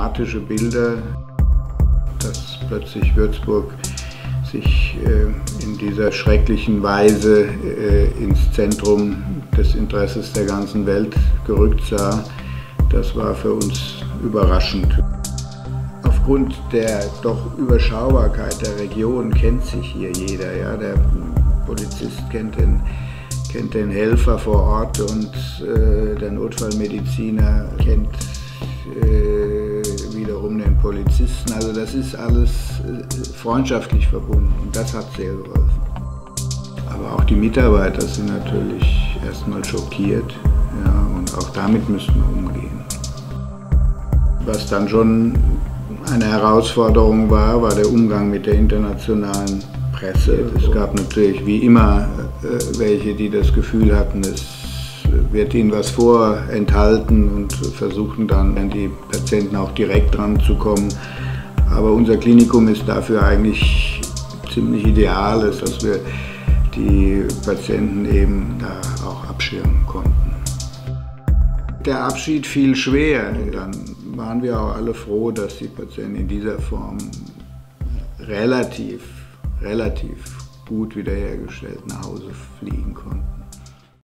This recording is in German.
dramatische Bilder, dass plötzlich Würzburg sich äh, in dieser schrecklichen Weise äh, ins Zentrum des Interesses der ganzen Welt gerückt sah, das war für uns überraschend. Aufgrund der doch Überschaubarkeit der Region kennt sich hier jeder. Ja? Der Polizist kennt den, kennt den Helfer vor Ort und äh, der Notfallmediziner kennt Polizisten. Also das ist alles äh, freundschaftlich verbunden und das hat sehr geholfen. Aber auch die Mitarbeiter sind natürlich erstmal schockiert ja, und auch damit müssen wir umgehen. Was dann schon eine Herausforderung war, war der Umgang mit der internationalen Presse. Es gab natürlich wie immer äh, welche, die das Gefühl hatten, es wird ihnen was vorenthalten und versuchen dann an die Patienten auch direkt ranzukommen. Aber unser Klinikum ist dafür eigentlich ziemlich ideal, dass wir die Patienten eben da auch abschirmen konnten. Der Abschied fiel schwer. Dann waren wir auch alle froh, dass die Patienten in dieser Form relativ, relativ gut wiederhergestellt nach Hause fliegen konnten.